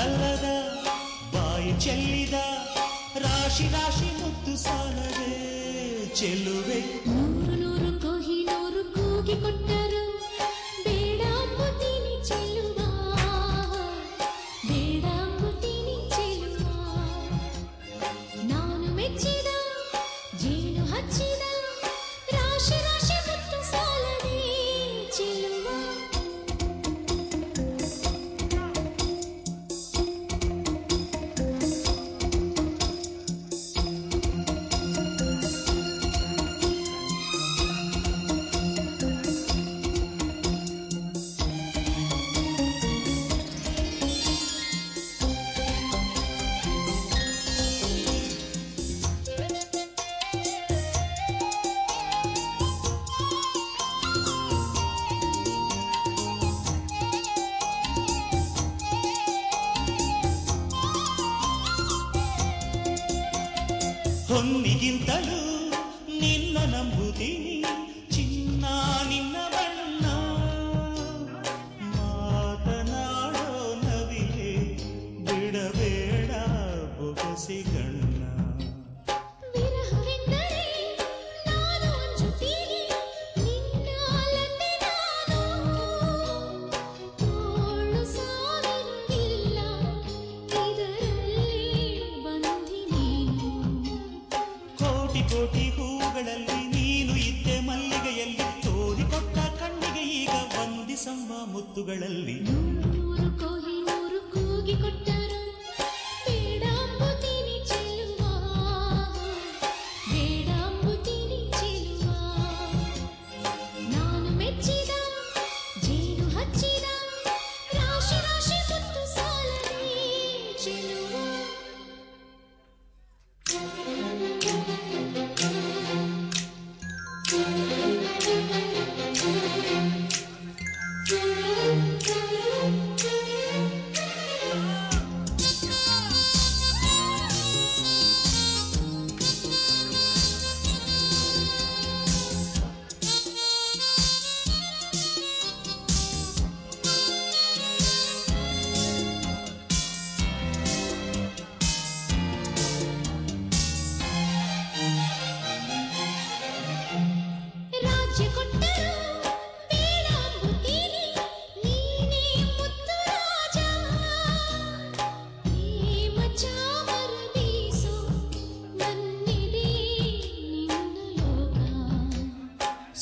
ಸೇಬುಗಲ್ಲದ ಬಾಯಿ ಚೆಲ್ಲಿದ ರಾಶಿ ರಾಶಿ ಮುತ್ತು ಸಾಲದೆ ಚೆಲ್ಲುವೆ. ನೂರು ನೂರು ಕೊಹಿನೂರು ಕೂಗಿ ಕೊಟ್ಟರು ಹೊನ್ನಿಗಿಂತಲೂ ನಿನ್ನ ನಂಬುತ್ತೀನಿ ಸಂಬ ಮುತ್ತುಗಳಲ್ಲಿ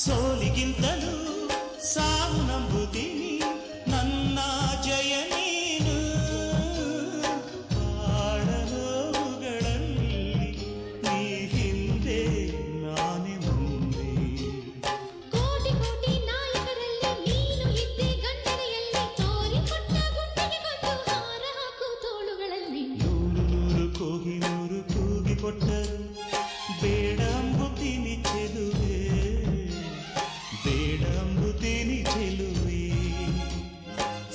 ಸೋಲಿಗಿಂತಲೂ ಸಾವು ನಂಬುತ್ತೀನಿ ನನ್ನ ಜಯ ನೀನು ಆಡಲೋಗಳಲ್ಲಿ ನೀ ಹಿಂದೆ ನಾನೇ ಮುಂದೆ ಕೋಟಿ ಕೋಟಿ ನಾಯಕರಲ್ಲಿ ನೀನು ಇದ್ದೆ ಗಂಡನೆಯಲ್ಲಿ ತೋರಿಕೊಟ್ಟ ಗುಂಡಿಗೆ ಗೊಂದು ಹಾರ ಹಾಕು ತೋಳುಗಳಲ್ಲಿ ನೂರು ನೂರು ಕೋಹಿನೂರು ಕೂಗಿ ಕೊಟ್ಟರು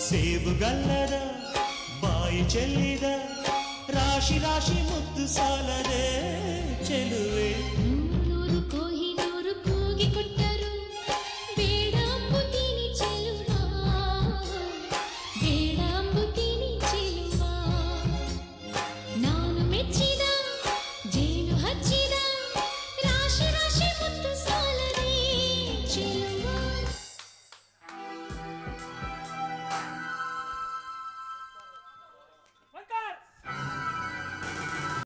ಸೇಬುಗಲ್ಲದ ಬಾಯಿ ಚೆಲ್ಲಿದ ರಾಶಿ ರಾಶಿ ಮುತ್ತು ಸಾಲದೆ ಚೆಲುವೆ.